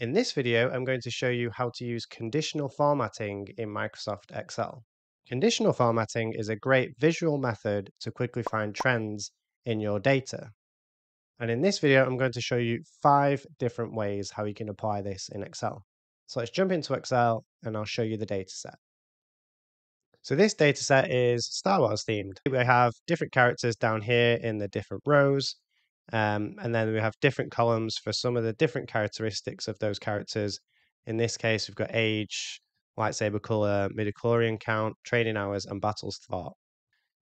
In this video, I'm going to show you how to use conditional formatting in Microsoft Excel. Conditional formatting is a great visual method to quickly find trends in your data. And in this video, I'm going to show you five different ways how you can apply this in Excel. So let's jump into Excel and I'll show you the data set. So this data set is Star Wars themed. We have different characters down here in the different rows. Um, and then we have different columns for some of the different characteristics of those characters. In this case, we've got age, lightsaber color, midichlorian count, training hours, and battles fought.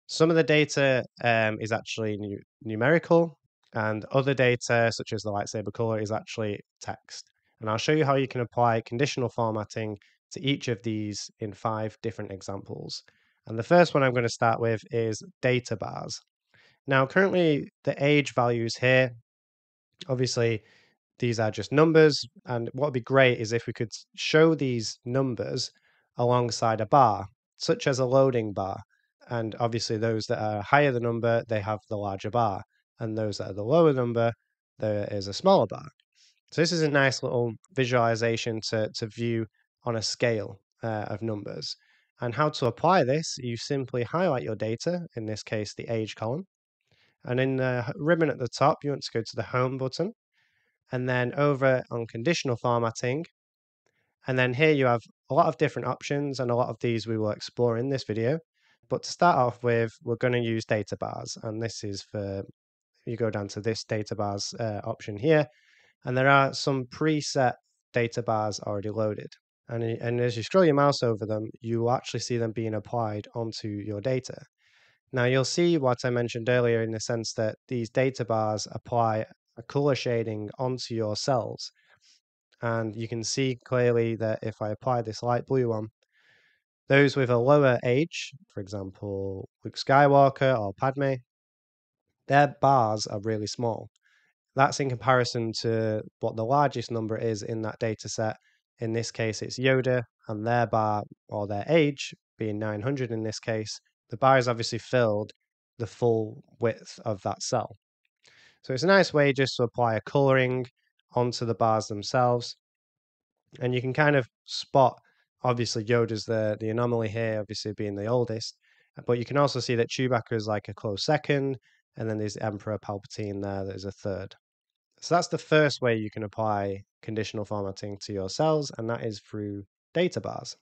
Some of the data um, is actually nu- numerical, and other data, such as the lightsaber color, is actually text. And I'll show you how you can apply conditional formatting to each of these in five different examples. And the first one I'm going to start with is data bars. Now, currently, the age values here, obviously, these are just numbers. And what would be great is if we could show these numbers alongside a bar, such as a loading bar. And obviously, those that are higher the number, they have the larger bar. And those that are the lower number, there is a smaller bar. So this is a nice little visualization to, to view on a scale uh, of numbers. And how to apply this, you simply highlight your data, in this case, the age column. And in the ribbon at the top, you want to go to the Home button. And then over on conditional formatting. And then here you have a lot of different options, and a lot of these we will explore in this video. But to start off with, we're going to use data bars. And this is for, you go down to this data bars uh, option here. And there are some preset data bars already loaded. And, and as you scroll your mouse over them, you will actually see them being applied onto your data. Now you'll see what I mentioned earlier in the sense that these data bars apply a color shading onto your cells. And you can see clearly that if I apply this light blue one, those with a lower age, for example, Luke Skywalker or Padme, their bars are really small. That's in comparison to what the largest number is in that data set. In this case, it's Yoda, and their bar or their age, being 900 in this case, the bar is obviously filled the full width of that cell. So it's a nice way just to apply a coloring onto the bars themselves. And you can kind of spot, obviously, Yoda's the, the anomaly here, obviously being the oldest. But you can also see that Chewbacca is like a close second, and then there's Emperor Palpatine there that is a third. So that's the first way you can apply conditional formatting to your cells, and that is through data bars.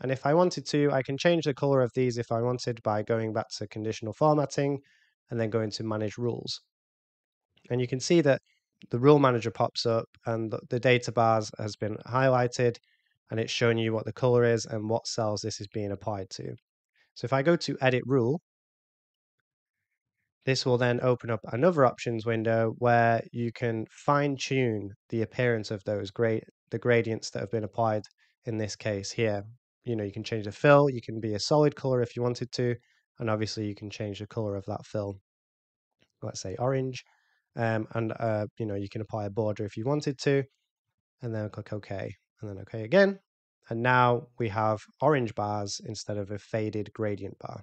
And if I wanted to, I can change the color of these if I wanted by going back to conditional formatting and then going to manage rules. And you can see that the rule manager pops up and the data bars has been highlighted and it's showing you what the color is and what cells this is being applied to. So if I go to edit rule, this will then open up another options window where you can fine tune the appearance of those great the gradients that have been applied in this case here you know, you can change the fill, you can be a solid color if you wanted to, and obviously you can change the color of that fill. Let's say orange, um, and uh, you know, you can apply a border if you wanted to, and then click OK, and then OK again. And now we have orange bars instead of a faded gradient bar.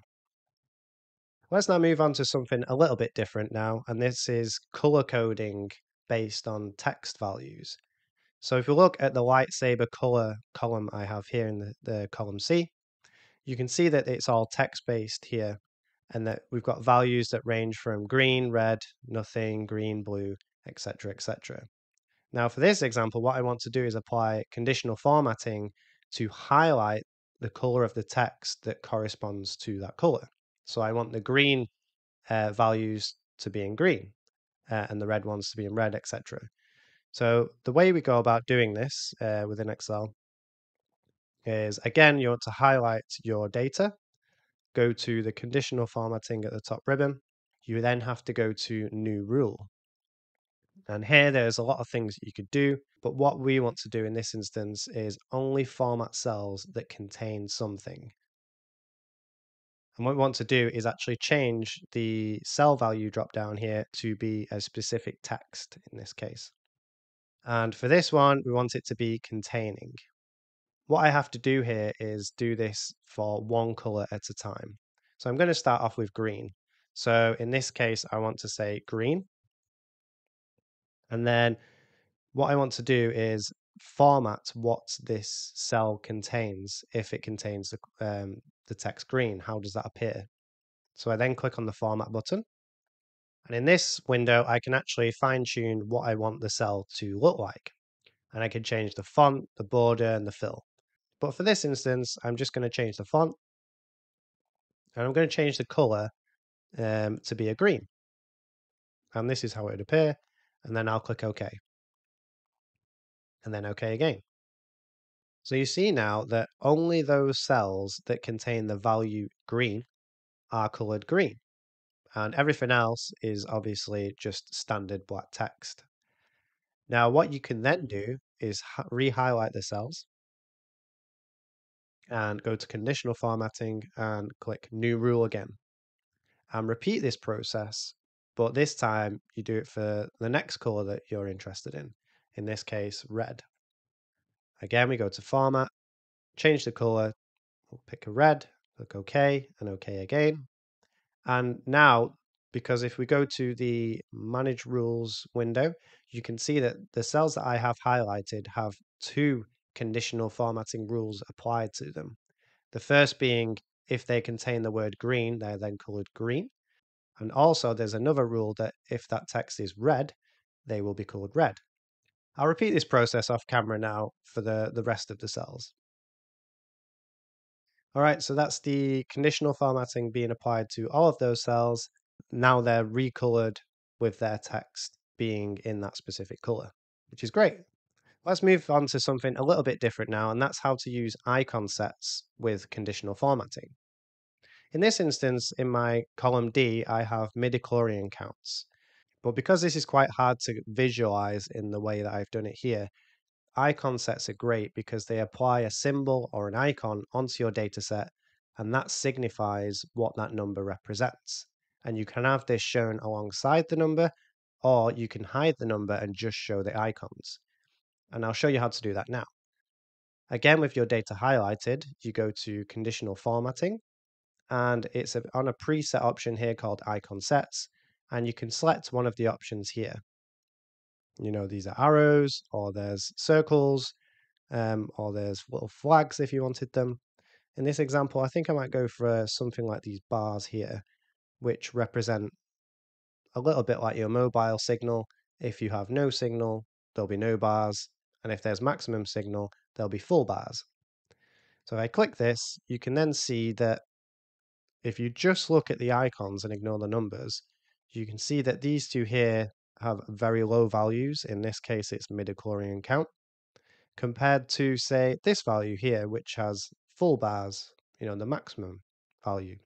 Let's now move on to something a little bit different now, and this is color coding based on text values. So if you look at the lightsaber color column I have here in the, the column C, you can see that it's all text-based here and that we've got values that range from green, red, nothing, green, blue, etc., etc. Now for this example, what I want to do is apply conditional formatting to highlight the color of the text that corresponds to that color. So I want the green uh, values to be in green uh, and the red ones to be in red, etc. So the way we go about doing this uh, within Excel is, again, you want to highlight your data, go to the conditional formatting at the top ribbon. You then have to go to New Rule. And here there's a lot of things that you could do, but what we want to do in this instance is only format cells that contain something. And what we want to do is actually change the cell value drop down here to be a specific text in this case. And for this one, we want it to be containing. What I have to do here is do this for one color at a time. So I'm going to start off with green. So in this case, I want to say green. And then what I want to do is format what this cell contains if it contains the, um, the text green. How does that appear? So I then click on the format button. And in this window, I can actually fine tune what I want the cell to look like. And I can change the font, the border, and the fill. But for this instance, I'm just going to change the font. And I'm going to change the color um, to be a green. And this is how it would appear. And then I'll click OK. And then OK again. So you see now that only those cells that contain the value green are colored green. And everything else is obviously just standard black text. Now, what you can then mm-hmm. do is re-highlight the cells. And go to conditional formatting and click new rule again. And repeat this process but this time you do it for the next color that you're interested in. In this case red. Again we go to format change the color we'll pick a red click ok and ok again and now because if we go to the manage rules window you can see that the cells that I have highlighted have two conditional formatting rules applied to them. The first being if they contain the word green, they're then colored green. And also there's another rule that if that text is red, they will be colored red. I'll repeat this process off camera now for the, the rest of the cells. All right, so that's the conditional formatting being applied to all of those cells. Now they're recolored with their text being in that specific color, which is great. Let's move on to something a little bit different now, and that's how to use icon sets with conditional formatting. In this instance, in my column D, I have midichlorian counts. But because this is quite hard to visualize in the way that I've done it here, icon sets are great because they apply a symbol or an icon onto your dataset, and that signifies what that number represents. And you can have this shown alongside the number, or you can hide the number and just show the icons. And I'll show you how to do that now. Again, with your data highlighted, you go to conditional formatting, and it's on a preset option here called icon sets, and you can select one of the options here. You know, these are arrows, or there's circles, um, or there's little flags if you wanted them. In this example, I think I might go for something like these bars here, which represent a little bit like your mobile signal. If you have no signal, there'll be no bars and if there's maximum signal, there'll be full bars. So if I click this, you can then see that if you just look at the icons and ignore the numbers, you can see that these two here have very low values. In this case, it's midichlorian count, compared to, say, this value here, which has full bars, you know, the maximum value.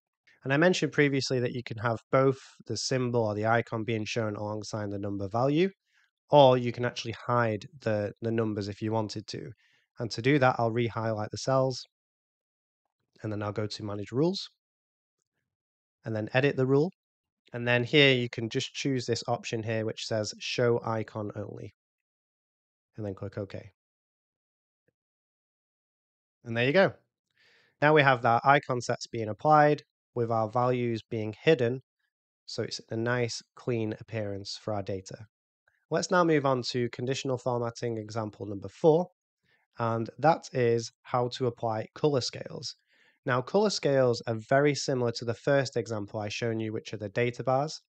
And I mentioned previously that you can have both the symbol or the icon being shown alongside the number value or you can actually hide the, the numbers if you wanted to. And to do that, I'll re-highlight the cells and then I'll go to manage rules and then edit the rule. And then here you can just choose this option here, which says show icon only and then click OK. And there you go. Now we have that icon sets being applied with our values being hidden. So it's a nice clean appearance for our data. Let's now move on to conditional formatting example number four, and that is how to apply color scales. Now, color scales are very similar to the first example I shown you, which are the data bars,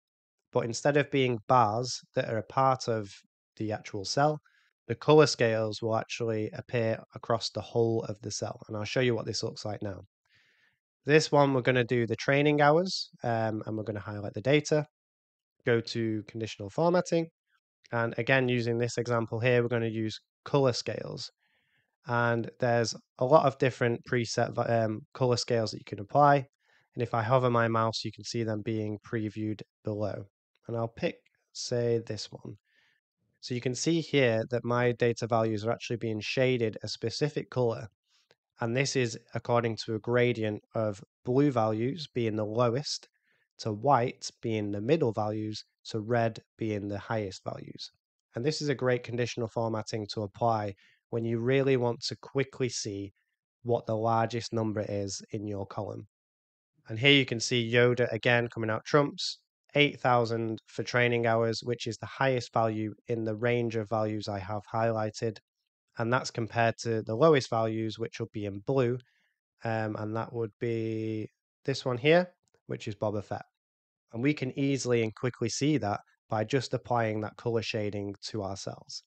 but instead of being bars that are a part of the actual cell, the color scales will actually appear across the whole of the cell. And I'll show you what this looks like now. This one, we're going to do the training hours, um, and we're going to highlight the data, go to conditional formatting, and again, using this example here, we're going to use color scales. And there's a lot of different preset um, color scales that you can apply. And if I hover my mouse, you can see them being previewed below. And I'll pick, say, this one. So you can see here that my data values are actually being shaded a specific color. And this is according to a gradient of blue values being the lowest to white being the middle values to red being the highest values. And this is a great conditional formatting to apply when you really want to quickly see what the largest number is in your column. And here you can see Yoda again coming out trumps, 8,000 for training hours, which is the highest value in the range of values I have highlighted. and that's compared to the lowest values, which will be in blue, um, and that would be this one here, which is Boba Fett. And we can easily and quickly see that by just applying that color shading to our cells.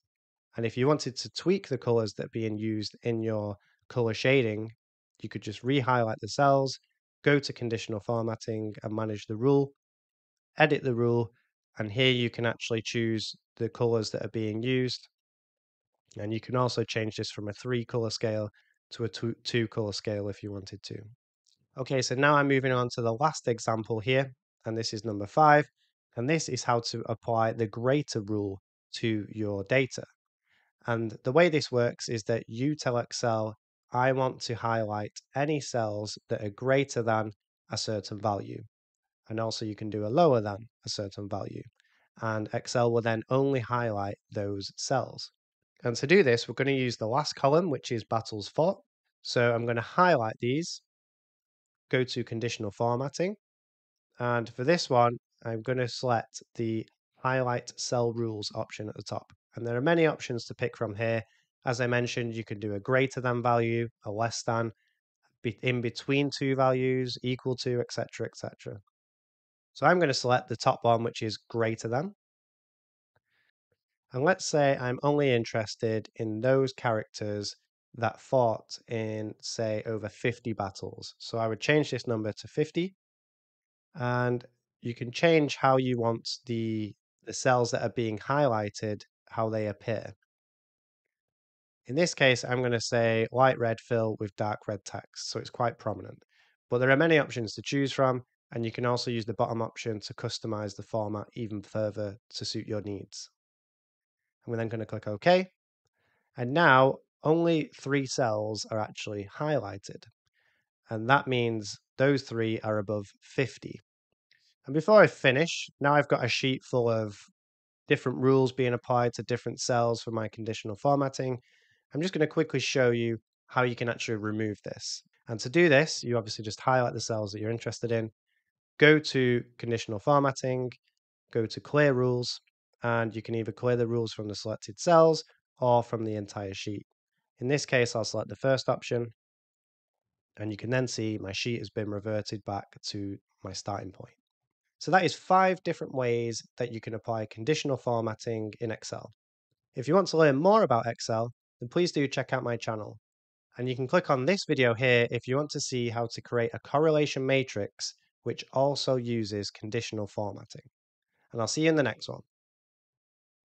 And if you wanted to tweak the colors that are being used in your color shading, you could just re-highlight the cells, go to conditional formatting and manage the rule, edit the rule, and here you can actually choose the colors that are being used. And you can also change this from a three color scale to a two, two color scale if you wanted to. Okay, so now I'm moving on to the last example here, and this is number five. And this is how to apply the greater rule to your data. And the way this works is that you tell Excel, I want to highlight any cells that are greater than a certain value. And also you can do a lower than a certain value. And Excel will then only highlight those cells. And to do this, we're going to use the last column, which is battles fought. So I'm going to highlight these, go to conditional formatting. And for this one, I'm going to select the highlight cell rules option at the top. And there are many options to pick from here. As I mentioned, you can do a greater than value, a less than, in between two values, equal to, etc., etc. So I'm going to select the top one, which is greater than. And let's say I'm only interested in those characters that fought in, say, over 50 battles. So I would change this number to 50. And you can change how you want the, the cells that are being highlighted, how they appear. In this case, I'm going to say light red fill with dark red text, so it's quite prominent. But there are many options to choose from, and you can also use the bottom option to customize the format even further to suit your needs. And we're then going to click OK. And now only three cells are actually highlighted. And that means those three are above 50. And before I finish, now I've got a sheet full of different rules being applied to different cells for my conditional formatting. I'm just going to quickly show you how you can actually remove this. And to do this, you obviously just highlight the cells that you're interested in, go to conditional formatting, go to clear rules, and you can either clear the rules from the selected cells or from the entire sheet. In this case, I'll select the first option, and you can then see my sheet has been reverted back to my starting point. So that is five different ways that you can apply conditional formatting in Excel. If you want to learn more about Excel, then please do check out my channel. And you can click on this video here if you want to see how to create a correlation matrix which also uses conditional formatting. And I'll see you in the next one.